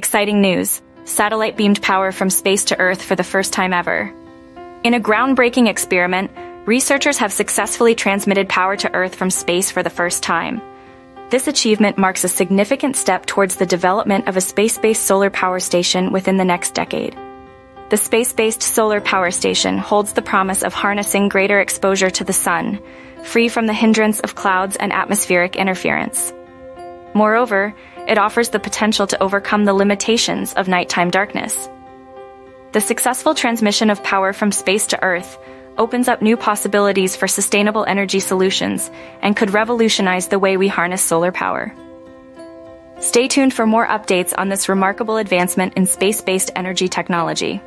Exciting news. Satellite beamed power from space to Earth for the first time ever. In a groundbreaking experiment, researchers have successfully transmitted power to Earth from space for the first time. This achievement marks a significant step towards the development of a space-based solar power station within the next decade. The space-based solar power station holds the promise of harnessing greater exposure to the sun, free from the hindrance of clouds and atmospheric interference. Moreover, it offers the potential to overcome the limitations of nighttime darkness. The successful transmission of power from space to Earth opens up new possibilities for sustainable energy solutions and could revolutionize the way we harness solar power. Stay tuned for more updates on this remarkable advancement in space-based energy technology.